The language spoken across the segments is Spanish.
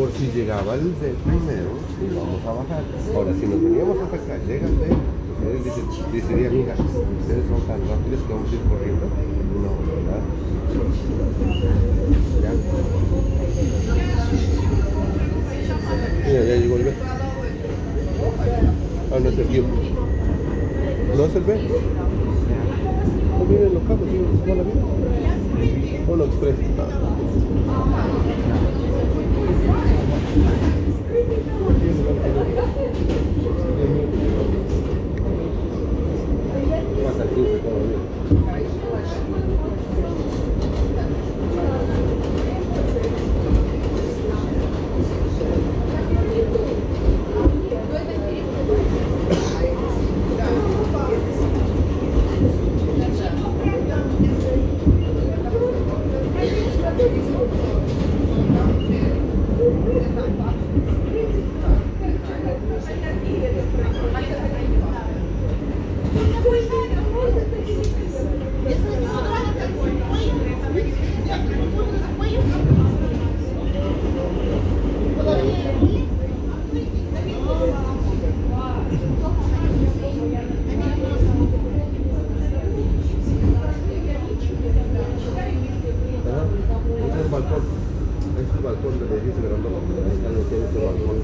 por si llegaba el de primero, íbamos a bajar. Ahora, si nos veníamos hasta acá, llega el de él dice, diría, mija, ustedes son tan rápidos que vamos a ir corriendo. No, ¿verdad? Mira, ya llegó el B. Ah, no es el Q. No es el B. No vienen los cabos, ¿sí? ¿No la vienen? Uno Express. Pasa balcón. Este es el balcón del edificio grande. Están los tienen su balcón.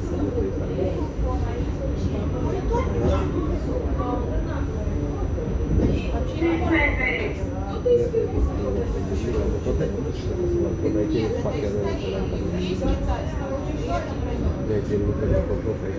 Aici deci, e un parchează. Aici e un parchează.